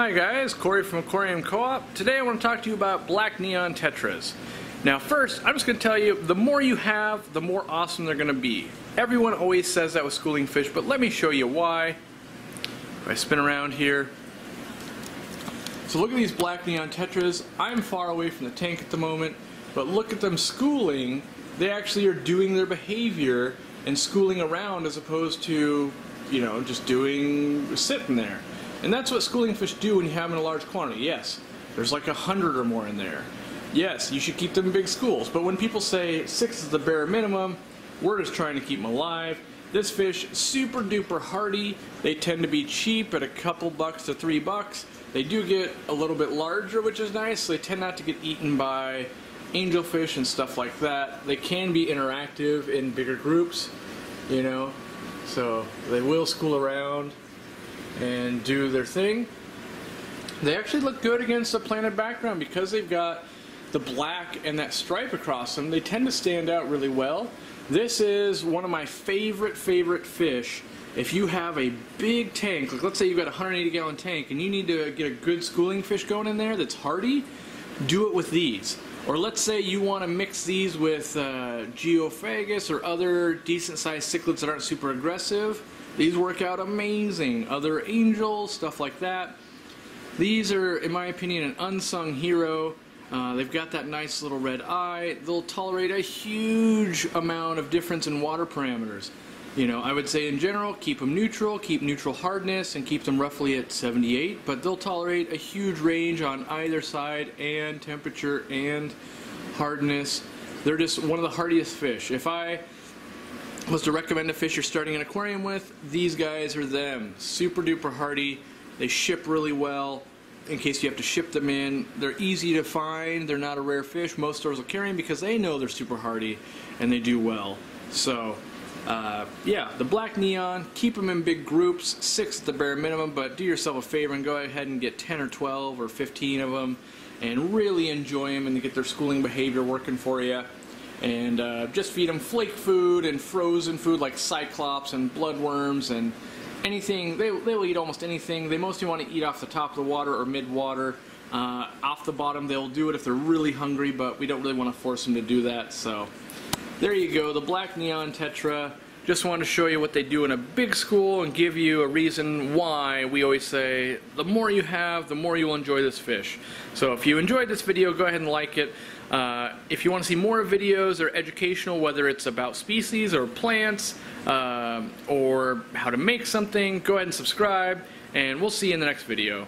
Hi guys, Corey from Aquarium Co-op. Today I want to talk to you about black neon tetras. Now first, I'm just going to tell you, the more you have, the more awesome they're going to be. Everyone always says that with schooling fish, but let me show you why. If I spin around here. So look at these black neon tetras. I'm far away from the tank at the moment, but look at them schooling. They actually are doing their behavior and schooling around as opposed to, you know, just doing, sitting there. And that's what schooling fish do when you have them in a large quantity. Yes, there's like a hundred or more in there. Yes, you should keep them in big schools. But when people say six is the bare minimum, we're just trying to keep them alive. This fish, super duper hardy. They tend to be cheap at a couple bucks to three bucks. They do get a little bit larger, which is nice. They tend not to get eaten by angelfish and stuff like that. They can be interactive in bigger groups, you know, so they will school around and do their thing. They actually look good against a planted background because they've got the black and that stripe across them. They tend to stand out really well. This is one of my favorite, favorite fish. If you have a big tank, like let's say you've got a 180 gallon tank and you need to get a good schooling fish going in there that's hardy, do it with these. Or let's say you want to mix these with uh, Geophagus or other decent sized cichlids that aren't super aggressive. These work out amazing. Other angels, stuff like that. These are, in my opinion, an unsung hero. Uh, they've got that nice little red eye. They'll tolerate a huge amount of difference in water parameters. You know, I would say in general, keep them neutral, keep neutral hardness, and keep them roughly at 78, but they'll tolerate a huge range on either side and temperature and hardness. They're just one of the hardiest fish. If I was to recommend a fish you're starting an aquarium with, these guys are them. Super duper hardy. They ship really well in case you have to ship them in. They're easy to find. They're not a rare fish. Most stores will carry them because they know they're super hardy and they do well. So, uh, yeah, the black neon, keep them in big groups, six at the bare minimum, but do yourself a favor and go ahead and get 10 or 12 or 15 of them and really enjoy them and get their schooling behavior working for you and uh, just feed them flake food and frozen food like cyclops and bloodworms and anything. They, they will eat almost anything. They mostly want to eat off the top of the water or mid-water. Uh, off the bottom, they'll do it if they're really hungry, but we don't really want to force them to do that. So there you go, the black neon tetra. Just wanted to show you what they do in a big school and give you a reason why we always say the more you have, the more you'll enjoy this fish. So if you enjoyed this video, go ahead and like it. Uh, if you want to see more videos or educational, whether it's about species or plants uh, or how to make something, go ahead and subscribe and we'll see you in the next video.